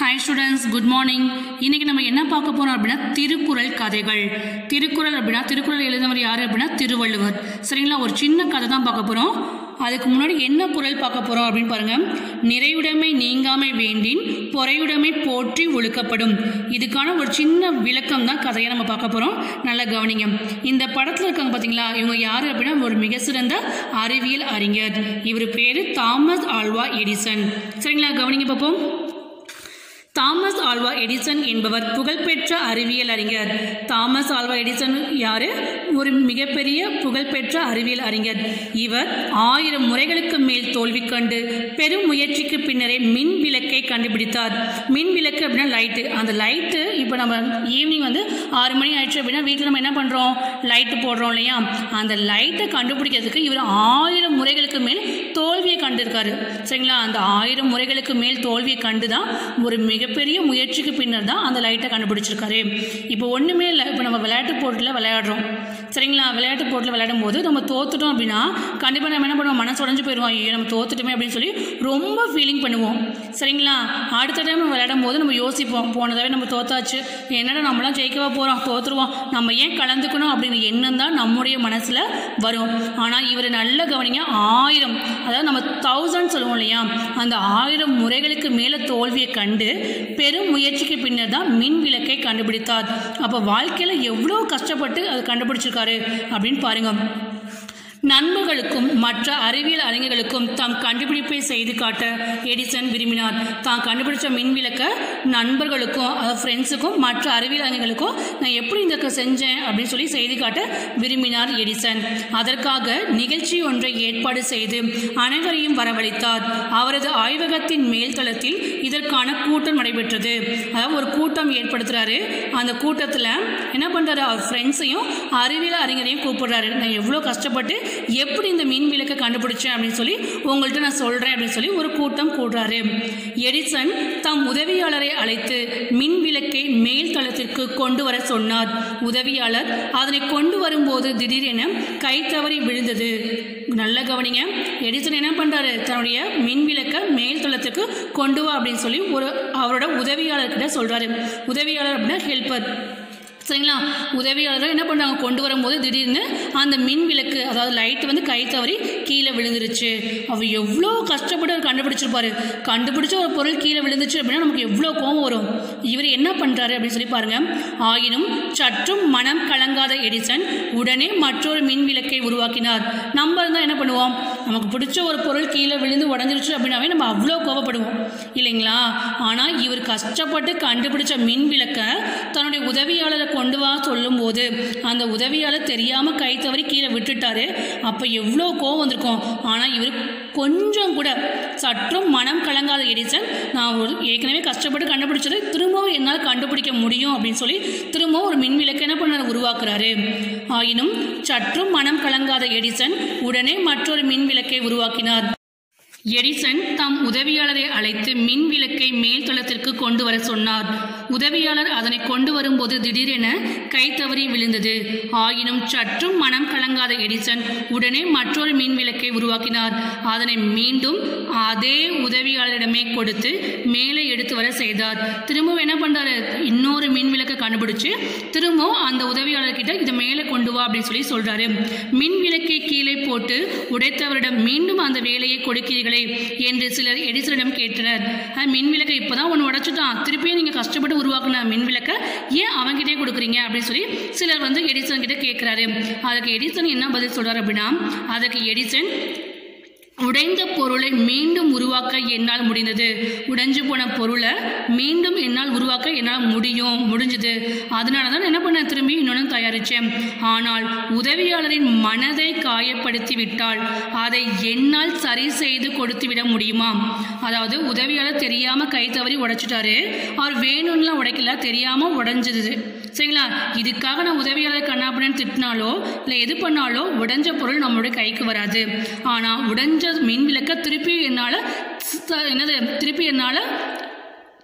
Hi students good morning இன்னைக்கு நம்ம என்ன பார்க்க போறோம் அப்படின்னா திருக்குறள் கதைகள். திருக்குறள் அப்படின்னா திருக்குறள் எழுதினவர் யார் அப்படின்னா திருவள்ளுவர். சரிங்களா? ஒரு சின்ன கதை தான் பார்க்க போறோம். அதுக்கு முன்னாடி என்ன குரல் பார்க்க போகிறோம் அப்படின்னு பாருங்கள் நிறையுடைமை நீங்காமை வேண்டின் பொறையுடைமை போற்றி ஒழுக்கப்படும். இதுக்கான ஒரு சின்ன விளக்கம் தான் கதையை நம்ம பார்க்க போகிறோம் நல்லா கவனிங்க. இந்த படத்தில் இருக்காங்க பார்த்தீங்களா இவங்க யார் அப்படின்னா ஒரு மிக சிறந்த அறிவியல் அறிஞர். இவர் பேர் தாமஸ் ஆல்வா எடிசன். சரிங்களா? கவனிங்க பார்ப்போம் தாமஸ் ஆல்வா எடிசன் என்பவர் புகழ்பெற்ற அறிவியல் அறிஞர். தாமஸ் ஆல்வா எடிசன் யாரு? ஒரு மிகப்பெரிய புகழ்பெற்ற அறிவியல் அறிஞர். இவர் ஆயிரம் முறைகளுக்கு மேல் தோல்வி கண்டு பெரும் முயற்சிக்கு பின்னரே மின் விளக்கை கண்டுபிடித்தார். மின் விளக்கு அப்படின்னா லைட்டு. அந்த லைட்டு இப்போ நம்ம ஈவினிங் வந்து ஆறு மணி ஆயிடுச்சு அப்படின்னா வீட்டில் நம்ம என்ன பண்ணுறோம் லைட்டு போடுறோம் இல்லையா? அந்த லைட்டை கண்டுபிடிக்கிறதுக்கு இவர் ஆயிரம் முறைகளுக்கு மேல் தோல்வியை கண்டிருக்காரு. சரிங்களா? அந்த ஆயிரம் முறைகளுக்கு மேல் தோல்வியை கண்டு தான் ஒரு மிகப்பெரிய முயற்சிக்கு பின்னர் தான் அந்த லைட்டை கண்டுபிடிச்சிருக்காரு. இப்போ ஒன்றுமே இல்லை. இப்போ நம்ம விளையாட்டு போட்டியில் விளையாடுறோம். சரிங்களா? விளையாட்டு போட்டியில் விளையாடும் போது நம்ம தோத்துட்டோம் அப்படின்னா கண்டிப்பாக நம்ம என்ன பண்ணுவோம்? மனசு உடஞ்சு போயிடுவோம் ஐயோ நம்ம தோத்துட்டோமே அப்படின்னு சொல்லி ரொம்ப ஃபீலிங் பண்ணுவோம். சரிங்களா? அடுத்த டைம் நம்ம விளையாடும் போது நம்ம யோசிப்போம். போன நம்ம தோத்தாச்சு. என்னடா நம்மளாம் ஜெயிக்கவா போகிறோம் தோத்துருவோம். நம்ம ஏன் கலந்துக்கணும் அப்படின்னு எண்ணம் தான் நம்முடைய மனசில் வரும். ஆனால் இவர் நல்ல கவனிங்க. ஆயிரம் அதாவது நம்ம தௌசண்ட் சொல்லுவோம் இல்லையா? அந்த ஆயிரம் முறைகளுக்கு மேலே தோல்வியை கண்டு பெரும் முயற்சிக்கு பின்னர் தான் மின் விளக்கை கண்டுபிடித்தார். அப்போ வாழ்க்கையில் எவ்வளோ கஷ்டப்பட்டு அது கண்டுபிடிச்சிருக்காரு? பண்ணியிருக்காரு அப்படின்னு பாருங்க. நண்பர்களுக்கும் மற்ற அறிவியல் அறிஞர்களுக்கும் தாம் கண்டுபிடிப்பை செய்து காட்ட எடிசன் விரும்பினார். தான் கண்டுபிடிச்ச மின் விளக்க நண்பர்களுக்கும் அதாவது ஃப்ரெண்ட்ஸுக்கும் மற்ற அறிவியல் அறிஞர்களுக்கும் நான் எப்படி இந்த செஞ்சேன் அப்படின்னு சொல்லி செய்து காட்ட விரும்பினார் எடிசன். அதற்காக நிகழ்ச்சி ஒன்றை ஏற்பாடு செய்து அனைவரையும் வரவழைத்தார். அவரது ஆய்வகத்தின் மேல்தளத்தில் இதற்கான கூட்டம் நடைபெற்றது. அதாவது ஒரு கூட்டம் ஏற்படுத்துறாரு. அந்த கூட்டத்தில் என்ன பண்ணுறாரு அவர் ஃப்ரெண்ட்ஸையும் அறிவியல் அறிஞரையும் கூப்பிடுறாரு. நான் எவ்வளோ கஷ்டப்பட்டு எப்படி இந்த மின் விளக்கை கண்டுபிடிச்சேன் அப்படின்னு சொல்லி உங்கள்கிட்ட நான் சொல்கிறேன் அப்படின்னு சொல்லி ஒரு கூட்டம் கூடுறாரு. எடிசன் தம் உதவியாளரை அழைத்து மின் விளக்கை மேல் தளத்திற்கு கொண்டு வர சொன்னார். உதவியாளர் அதனை கொண்டு வரும்போது திடீரென கை தவறி விழுந்தது. நல்ல கவனிங்க. எடிசன் என்ன பண்ணுறாரு தன்னுடைய மின் விளக்கை மேல் தளத்துக்கு கொண்டு வா அப்படின்னு சொல்லி ஒரு அவரோட உதவியாளர்கிட்ட சொல்கிறாரு உதவியாளர் அப்படின்னா ஹெல்பர். சரிங்களா? உதவியாளர்கள் என்ன பண்ணுறாங்க கொண்டு வரும்போது திடீர்னு அந்த மின் விளக்கு அதாவது லைட் வந்து கை தவறி கீழே விழுந்துருச்சு. அவர் எவ்வளோ கஷ்டப்பட்டு அவர் கண்டுபிடிச்சிருப்பாரு. கண்டுபிடிச்ச ஒரு பொருள் கீழே விழுந்துச்சு அப்படின்னா நமக்கு எவ்வளோ கோவம் வரும். இவர் என்ன பண்ணுறாரு அப்படின்னு சொல்லி பாருங்க. ஆயினும் சற்றும் மனம் கலங்காத எடிசன் உடனே மற்றொரு மின் விளக்கை உருவாக்கினார். நம்ம இருந்தால் என்ன பண்ணுவோம்? நமக்கு பிடிச்ச ஒரு பொருள் கீழே விழுந்து உடஞ்சிருச்சு அப்படின்னாவே நம்ம அவ்வளோ கோவப்படுவோம். இல்லைங்களா? ஆனால் இவர் கஷ்டப்பட்டு கண்டுபிடிச்ச மின் விளக்கை தன்னுடைய உதவியாளரை கொண்டு வா சொல்லும்போது அந்த உதவியாளர் தெரியாமல் கை தவறி கீழே விட்டுட்டாரு. அப்போ எவ்வளோ கோவம் வந்திருக்கும். ஆனால் இவர் கொஞ்சம் கூட சற்றும் மனம் கலங்காத எடிசன் நான் ஒரு ஏற்கனவே கஷ்டப்பட்டு கண்டுபிடிச்சது திரும்பவும் என்னால் கண்டுபிடிக்க முடியும் அப்படின்னு சொல்லி திரும்பவும் ஒரு மின் விளக்கு என்ன பண்ண உருவாக்குறாரு. ஆயினும் சற்றும் மனம் கலங்காத எடிசன் உடனே மற்றொரு மின் விளக்கை உருவாக்கினார். எடிசன் தம் உதவியாளரை அழைத்து மின் விளக்கை மேல் தளத்திற்கு கொண்டு வர சொன்னார். உதவியாளர் அதனை கொண்டு வரும்போது திடீரென கை தவறி விழுந்தது. ஆயினும் சற்றும் மனம் கலங்காத எடிசன் உடனே மற்றொரு மின் விளக்கை உருவாக்கினார். அதனை மீண்டும் அதே உதவியாளரிடமே கொடுத்து மேலே எடுத்து வர செய்தார். திரும்பவும் என்ன பண்றாரு? இன்னொரு கண்டுபிடிச்சு திரும்பவும் அந்த உதவியாளர்கிட்ட இதை மேலே கொண்டு வா அப்படின்னு சொல்லி சொல்றாரு. மின் விளக்கை கீழே போட்டு உடைத்தவரிடம் மீண்டும் அந்த வேலையை கொடுக்கிறீர்களே என்று சிலர் எடிசனிடம் கேட்டனர். மின் விளக்கை இப்போதான் ஒன்று உடைச்சிட்டான். திருப்பியும் நீங்கள் கஷ்டப்பட்டு உருவாக்குன மின் விளக்கை ஏன் அவங்ககிட்டே கொடுக்குறீங்க அப்படின்னு சொல்லி சிலர் வந்து எடிசன் கிட்ட கேட்குறாரு அதுக்கு எடிசன் என்ன பதில் சொல்றாரு அப்படின்னா அதுக்கு எடிசன் உடைந்த பொருளை மீண்டும் உருவாக்க என்னால் முடிந்தது. உடைஞ்சு போன பொருளை மீண்டும் என்னால் உருவாக்க என்னால் முடியும் முடிஞ்சது. அதனால தான் என்ன பண்ண திரும்பி இன்னொன்று தயாரித்தேன் ஆனால் உதவியாளரின் மனதை காயப்படுத்தி விட்டால் அதை என்னால் சரி செய்து கொடுத்து விட முடியுமா? அதாவது உதவியாளர் தெரியாமல் கை தவறி உடைச்சிட்டாரு. அவர் வேணும்லாம் உடைக்கல தெரியாமல் உடைஞ்சது. சரிங்களா? இதுக்காக நான் உதவியாளர் கண்ணாப்பண்ணு திட்டினாலோ இல்லை எது பண்ணாலோ உடைஞ்ச பொருள் நம்மளுடைய கைக்கு வராது. ஆனால் உடைஞ்ச மின் விளக்க திருப்பி என்னால் என்னது திருப்பி என்னால்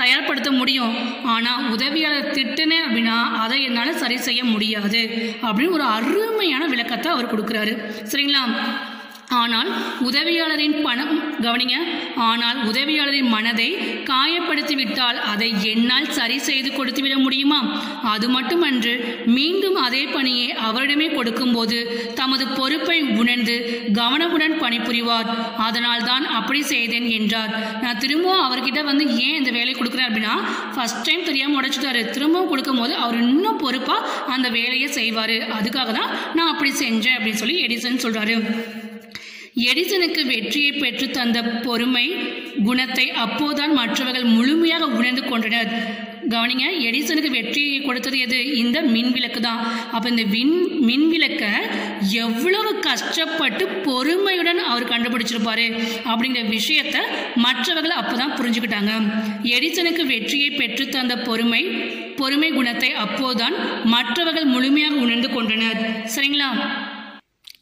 தயார்படுத்த முடியும். ஆனால் உதவியாளர் திட்டினேன் அப்படின்னா அதை என்னால் சரி செய்ய முடியாது. அப்படின்னு ஒரு அருமையான விளக்கத்தை அவர் கொடுக்குறாரு. சரிங்களா? ஆனால் உதவியாளரின் பணம் கவனிங்க ஆனால் உதவியாளரின் மனதை காயப்படுத்தி விட்டால் அதை என்னால் சரி செய்து கொடுத்துவிட முடியுமா? அது மட்டுமன்று மீண்டும் அதே பணியை அவரிடமே கொடுக்கும்போது தமது பொறுப்பை உணர்ந்து கவனமுடன் பணிபுரிவார். அதனால் தான் அப்படி செய்தேன் என்றார். நான் திரும்பவும் அவர்கிட்ட வந்து ஏன் இந்த வேலையை கொடுக்குறேன் அப்படின்னா ஃபர்ஸ்ட் டைம் தெரியாமல் உடைச்சிட்டாரு. திரும்பவும் கொடுக்கும்போது அவர் இன்னும் பொறுப்பாக அந்த வேலையை செய்வார். அதுக்காக தான் நான் அப்படி செஞ்சேன் அப்படின்னு சொல்லி எடிசன் சொல்கிறாரு எடிசனுக்கு வெற்றியை பெற்று தந்த பொறுமை குணத்தை அப்போதான் மற்றவர்கள் முழுமையாக உணர்ந்து கொண்டனர். கவனிங்க எடிசனுக்கு வெற்றியை கொடுத்தது எது? இந்த மின் விளக்கு தான். அப்போ இந்த விண் மின் விளக்கை எவ்வளவு கஷ்டப்பட்டு பொறுமையுடன் அவர் கண்டுபிடிச்சிருப்பாரு அப்படிங்கிற விஷயத்த மற்றவர்கள் அப்போதான் புரிஞ்சுக்கிட்டாங்க. எடிசனுக்கு வெற்றியை பெற்று தந்த பொறுமை பொறுமை குணத்தை அப்போதான் மற்றவர்கள் முழுமையாக உணர்ந்து கொண்டனர். சரிங்களா?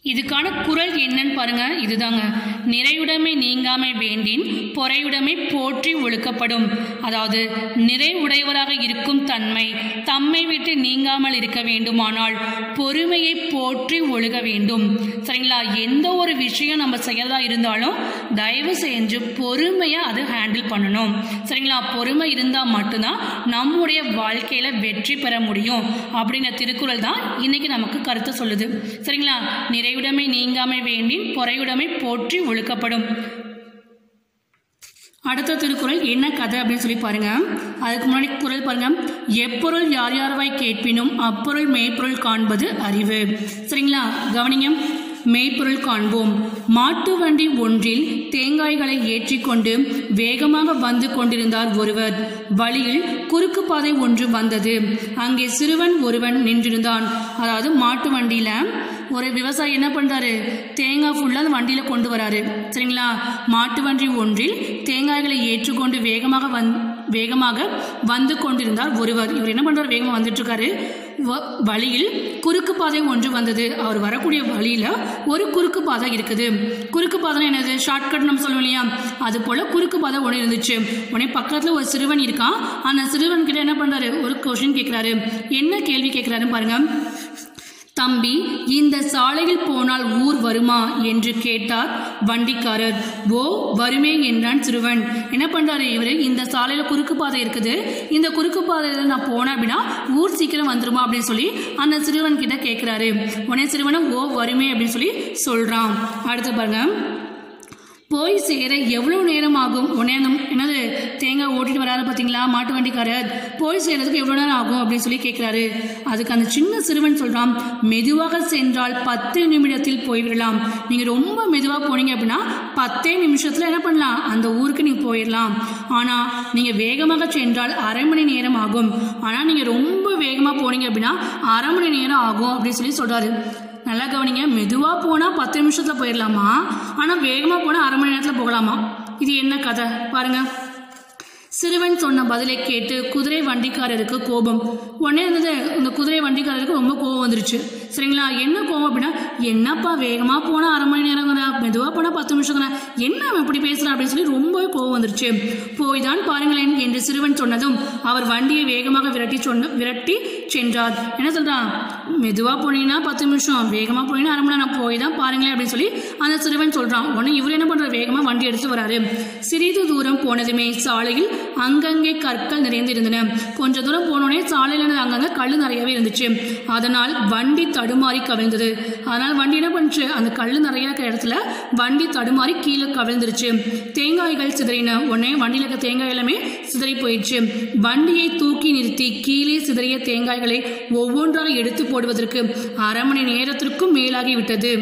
இதுக்கான குரல் என்னன்னு பாருங்க. இதுதாங்க. நிறையுடைமை நீங்காமை வேண்டின் பொறையுடைமை போற்றி ஒழுக்கப்படும். அதாவது நிறைவுடையவராக இருக்கும் தன்மை தம்மை விட்டு நீங்காமல் இருக்க வேண்டுமானால் பொறுமையை போற்றி ஒழுக வேண்டும். சரிங்களா? எந்த ஒரு விஷயம் நம்ம செய்யறதா இருந்தாலும் தயவு செஞ்சு பொறுமையை அது ஹேண்டில் பண்ணணும். சரிங்களா? பொறுமை இருந்தால் மட்டும்தான் நம்முடைய வாழ்க்கையில வெற்றி பெற முடியும் அப்படிங்கிற திருக்குறள் தான் இன்னைக்கு நமக்கு கருத்து சொல்லுது. சரிங்களா? நிறையுடைமை நீங்காமை வேண்டின் பொறையுடைமை போற்றி ஒழுக்கப்படும். அடுத்த திருக்குறள் என்ன கதை அப்படின்னு சொல்லி பாருங்க. அதுக்கு முன்னாடி குரல் பாருங்க. எப்பொருள் யார் யார்வாய் கேட்பினும் அப்பொருள் மெய்ப்பொருள் காண்பது அறிவு. சரிங்களா? கவனிங்க. மெய்ப்பொருள் காண்போம். மாட்டு வண்டி ஒன்றில் தேங்காய்களை ஏற்றிக்கொண்டு வேகமாக வந்து கொண்டிருந்தார் ஒருவர். வழியில் குறுக்கு பாதை ஒன்று வந்தது. அங்கே சிறுவன் ஒருவன் நின்றிருந்தான். அதாவது மாட்டு வண்டியில ஒரு விவசாயி என்ன பண்றாரு? தேங்காய் ஃபுல்லாக அந்த வண்டியில் கொண்டு வராரு. சரிங்களா? மாட்டு வண்டி ஒன்றில் தேங்காய்களை ஏற்றுக்கொண்டு வேகமாக வந் வேகமாக வந்து கொண்டிருந்தார் ஒருவர். இவர் என்ன பண்றாரு? வேகமாக வந்துட்டு இருக்காரு. வழியில் குறுக்கு பாதை ஒன்று வந்தது. அவர் வரக்கூடிய வழியில ஒரு குறுக்கு பாதை இருக்குது. குறுக்கு பாதை என்னது? ஷார்ட்கட் நம்ம சொல்லுவோம் இல்லையா? அது போல குறுக்கு பாதை ஒன்று இருந்துச்சு. உடனே பக்கத்துல ஒரு சிறுவன் இருக்கான். அந்த சிறுவன் கிட்ட என்ன பண்றாரு? ஒரு கொஸ்டின் கேட்கிறாரு என்ன கேள்வி கேட்கிறாருன்னு பாருங்க. தம்பி இந்த சாலையில் போனால் ஊர் வருமா? என்று கேட்டார் வண்டிக்காரர். ஓ வருமே என்றான் சிறுவன். என்ன பண்றாரு இவரு? இந்த சாலையில குறுக்கு பாதை இருக்குது. இந்த குறுக்கு பாதையில நான் போனேன் அப்படின்னா ஊர் சீக்கிரம் வந்துருமா அப்படின்னு சொல்லி அந்த சிறுவன் கிட்ட கேட்கிறாரு உடனே சிறுவனும் ஓ வருமே அப்படின்னு சொல்லி சொல்றான். அடுத்து பாருங்க. போய் சேர எவ்வளோ நேரம் ஆகும் உனேனும் என்னது தேங்காய் ஓட்டிட்டு வராரு பார்த்தீங்களா மாட்டு வண்டிக்காரர். போய் சேர்றதுக்கு எவ்வளோ நேரம் ஆகும் அப்படின்னு சொல்லி கேட்குறாரு அதுக்கு அந்த சின்ன சிறுவன் சொல்கிறான் மெதுவாக சென்றால் பத்து நிமிடத்தில் போய்விடலாம். நீங்கள் ரொம்ப மெதுவாக போனீங்க அப்படின்னா பத்தே நிமிஷத்தில் என்ன பண்ணலாம்? அந்த ஊருக்கு நீங்கள் போயிடலாம் ஆனால் நீங்கள் வேகமாக சென்றால் அரை மணி நேரம் ஆகும். ஆனால் நீங்கள் ரொம்ப வேகமாக போனீங்க அப்படின்னா அரை மணி நேரம் ஆகும் அப்படின்னு சொல்லி சொல்கிறாரு நல்லா கவனிங்க. மெதுவாக போனால் பத்து நிமிஷத்தில் போயிடலாமா ஆனால் வேகமாக போனால் அரை மணி நேரத்தில் போகலாமா? இது என்ன கதை? பாருங்க. சிறுவன் சொன்ன பதிலை கேட்டு குதிரை வண்டிக்காரருக்கு கோபம். உடனே இருந்தது இந்த குதிரை வண்டிக்காரருக்கு ரொம்ப கோபம் வந்துருச்சு. சரிங்களா? என்ன கோபம் அப்படின்னா என்னப்பா வேகமாக போனால் அரை மணி நேரம் மெதுவாக போனால் பத்து நிமிஷம் என்ன அவன் இப்படி பேசுகிறான் அப்படின்னு சொல்லி ரொம்பவே கோபம் வந்துருச்சு. போய் தான் பாருங்களேன் என்று சிறுவன் சொன்னதும் அவர் வண்டியை வேகமாக விரட்டி சொன்ன விரட்டி சென்றார். என்ன சொல்கிறான் மெதுவாக போனீங்கன்னா பத்து நிமிஷம் வேகமாக போனீங்கன்னா அரை மணி நேரம். போய் தான் பாருங்களேன் அப்படின்னு சொல்லி அந்த சிறுவன் சொல்கிறான் உடனே இவர் என்ன பண்ணுற வேகமாக வண்டி எடுத்து வராரு. சிறிது தூரம் போனதுமே சாலையில் அங்கங்கே கற்கள் நிறைந்திருந்தன. கொஞ்ச தூரம் போனோடனே சாலையில் அங்கங்கே கல் நிறையவே இருந்துச்சு. அதனால் வண்டி தடுமாறி கவிழ்ந்தது. அதனால் வண்டி என்ன பண்ணுச்சு? அந்த கல் நிறைய இருக்கிற இடத்துல வண்டி தடுமாறி கீழே கவிழ்ந்துருச்சு. தேங்காய்கள் சிதறின உடனே வண்டியில் இருக்க தேங்காய் எல்லாமே சிதறி போயிடுச்சு. வண்டியை தூக்கி நிறுத்தி கீழே சிதறிய தேங்காய்களை ஒவ்வொன்றாக எடுத்து போடுவதற்கு அரை மணி நேரத்திற்கும் மேலாகி விட்டது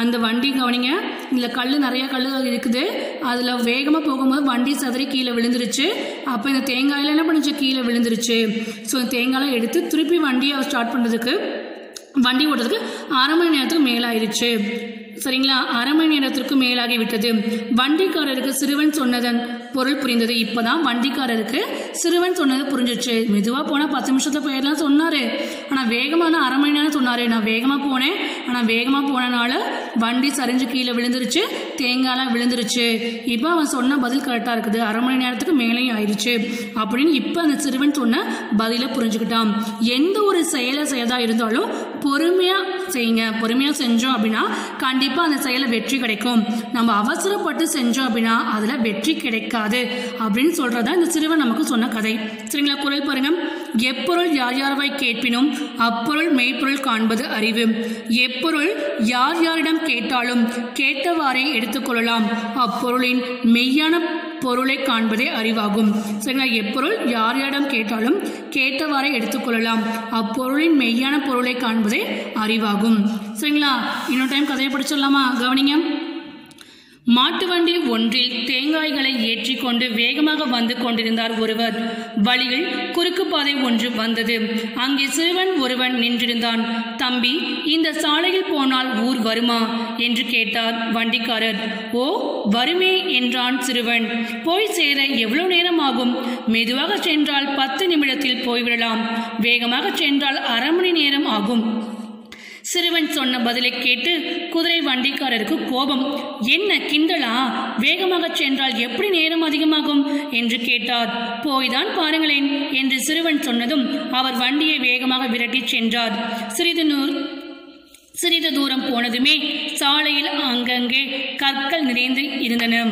அந்த வண்டி கவனிங்க இதில் கல் நிறைய கல்லுகள் இருக்குது. அதில் வேகமாக போகும்போது வண்டி சதறி கீழே விழுந்துருச்சு. அப்போ இந்த தேங்காயில் என்ன பண்ணுச்சு? கீழே விழுந்துருச்சு. ஸோ இந்த தேங்காயெலாம் எடுத்து திருப்பி வண்டியை ஸ்டார்ட் பண்ணுறதுக்கு வண்டி ஓட்டுறதுக்கு அரை மணி நேரத்துக்கு மேலாயிருச்சு. சரிங்களா? அரை மணி நேரத்திற்கு மேலாகி விட்டது வண்டிக்காரருக்கு சிறுவன் சொன்னதன் பொருள் புரிந்தது. இப்போதான் வண்டிக்காரருக்கு சிறுவன் சொன்னது புரிஞ்சிச்சு. மெதுவாக போனால் பத்து நிமிஷத்துல போயிடலாம் சொன்னார். ஆனால் வேகமான அரை மணி நேரம் சொன்னார். நான் வேகமாக போனேன். ஆனால் வேகமாக போனனால வண்டி சரிஞ்சு கீழே விழுந்துருச்சு. தேங்காய்லாம் விழுந்துருச்சு. இப்போ அவன் சொன்ன பதில் கரெக்டாக இருக்குது. அரை மணி நேரத்துக்கு மேலேயும் ஆயிடுச்சு அப்படின்னு இப்போ அந்த சிறுவன் சொன்ன பதிலை புரிஞ்சுக்கிட்டான். எந்த ஒரு செயலை செய்யதா இருந்தாலும் பொறுமையாக செய்யுங்க. பொறுமையாக செஞ்சோம் அப்படின்னா கண்டிப்பாக அந்த செயலில் வெற்றி கிடைக்கும். நம்ம அவசரப்பட்டு செஞ்சோம் அப்படின்னா அதில் வெற்றி கிடைக்காது அப்படின்னு சொல்கிறதா இந்த சிறுவன் நமக்கு சொன்ன கதை. சரிங்களா? குரல் பாருங்க. எப்பொருள் யார் யார்வாய் கேட்பினும் அப்பொருள் மெய்ப்பொருள் காண்பது அறிவு. எப்பொருள் யார் யாரிடம் கேட்டாலும் கேட்டவாறே எடுத்துக்கொள்ளலாம் அப்பொருளின் மெய்யான பொருளை காண்பதே அறிவாகும். சரிங்களா? எப்பொருள் யார் யாரிடம் கேட்டாலும் கேட்டவாறே எடுத்துக்கொள்ளலாம் அப்பொருளின் மெய்யான பொருளை காண்பதே அறிவாகும். சரிங்களா? இன்னொரு டைம் கதையை படிச்சிடலாமா? கவனிங்க. மாட்டு வண்டி ஒன்றில் தேங்காய்களை ஏற்றிக்கொண்டு வேகமாக வந்து கொண்டிருந்தார் ஒருவர். வழியில் குறுக்கு பாதை ஒன்று வந்தது. அங்கே சிறுவன் ஒருவன் நின்றிருந்தான். தம்பி இந்த சாலையில் போனால் ஊர் வருமா? என்று கேட்டார் வண்டிக்காரர். ஓ வருமே என்றான் சிறுவன். போய் சேர எவ்வளவு நேரம் ஆகும் மெதுவாக சென்றால் பத்து நிமிடத்தில் போய்விடலாம். வேகமாக சென்றால் அரை மணி நேரம் ஆகும். சிறுவன் சொன்ன பதிலை கேட்டு குதிரை வண்டிக்காரருக்கு கோபம். என்ன கிண்டலா? வேகமாக சென்றால் எப்படி நேரம் அதிகமாகும்? என்று கேட்டார். போய்தான் பாருங்களேன் என்று சிறுவன் சொன்னதும் அவர் வண்டியை வேகமாக விரட்டிச் சென்றார். சிறிது நூர் சிறிது தூரம் போனதுமே சாலையில் அங்கங்கே கற்கள் நிறைந்து இருந்தன.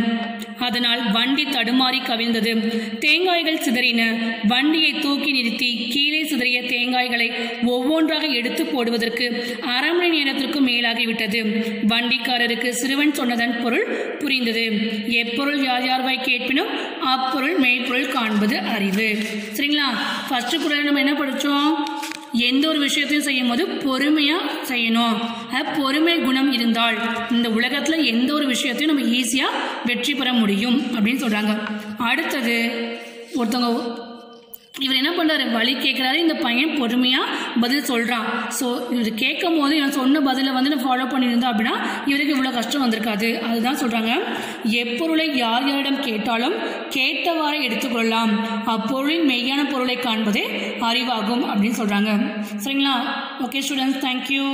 அதனால் வண்டி தடுமாறி கவிழ்ந்தது. தேங்காய்கள் சிதறின. வண்டியை தூக்கி நிறுத்தி கீழே சிதறிய தேங்காய்களை ஒவ்வொன்றாக எடுத்து போடுவதற்கு அரை மணி நேரத்திற்கு மேலாகிவிட்டது வண்டிக்காரருக்கு சிறுவன் சொன்னதன் பொருள் புரிந்தது. எப்பொருள் யார் யார்வாய் கேட்பினும் அப்பொருள் மெய்ப்பொருள் காண்பது அறிவு. சரிங்களா? ஃபர்ஸ்ட் குரல் நம்ம என்ன படித்தோம் எந்த ஒரு விஷயத்தையும் செய்யும் போது பொறுமையாக செய்யணும். அது பொறுமை குணம் இருந்தால் இந்த உலகத்தில் எந்த ஒரு விஷயத்தையும் நம்ம ஈஸியாக வெற்றி பெற முடியும் அப்படின்னு சொல்கிறாங்க அடுத்தது ஒருத்தவங்க இவர் என்ன பண்ணுறாரு வழி கேட்குறாரு இந்த பையன் பொறுமையாக பதில் சொல்கிறான் ஸோ இவர் கேட்கும் போது இவன் சொன்ன பதிலை வந்து நான் ஃபாலோ பண்ணியிருந்தோம் அப்படின்னா இவருக்கு இவ்வளோ கஷ்டம் வந்திருக்காது. அதுதான் சொல்கிறாங்க எப்பொருளை யார் யாரிடம் கேட்டாலும் கேட்டவாறு எடுத்துக்கொள்ளலாம். அப்பொருளின் மெய்யான பொருளை காண்பதே அறிவாகும் அப்படின்னு சொல்கிறாங்க சரிங்களா? Okay students thank you